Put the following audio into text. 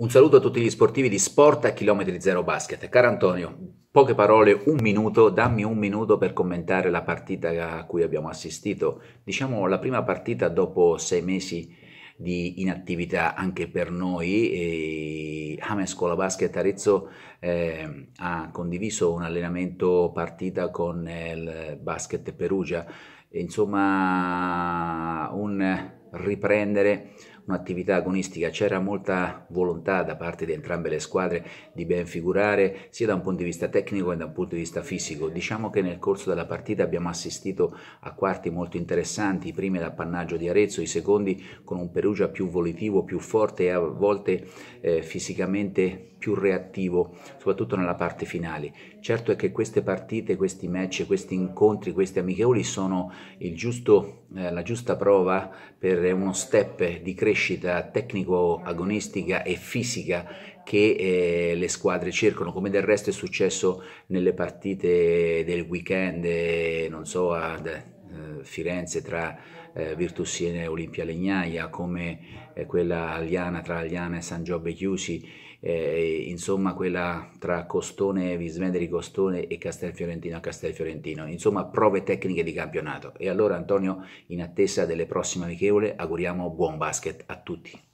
Un saluto a tutti gli sportivi di Sport a Chilometri Zero Basket. Caro Antonio, poche parole, un minuto, dammi un minuto per commentare la partita a cui abbiamo assistito. Diciamo la prima partita dopo sei mesi di inattività anche per noi. E Ames Scuola Basket Arezzo eh, ha condiviso un allenamento partita con il Basket Perugia. Insomma, un riprendere un'attività agonistica, c'era molta volontà da parte di entrambe le squadre di ben figurare sia da un punto di vista tecnico che da un punto di vista fisico. Diciamo che nel corso della partita abbiamo assistito a quarti molto interessanti, i primi d'appannaggio di Arezzo, i secondi con un Perugia più volitivo, più forte e a volte eh, fisicamente più reattivo, soprattutto nella parte finale. Certo è che queste partite, questi match, questi incontri, questi amichevoli sono giusto, eh, la giusta prova per uno step di crescita tecnico-agonistica e fisica che eh, le squadre cercano, come del resto è successo nelle partite del weekend, eh, non so, ad eh, Firenze tra eh, Virtus Siena e Olimpia Legnaia, come eh, quella aliana tra Aliana e San Giobbe Chiusi, eh, insomma quella tra Costone, Vismederi Costone e Castelfiorentino a Castelfiorentino, insomma prove tecniche di campionato. E allora Antonio, in attesa delle prossime amichevole, auguriamo buon basket a tutti.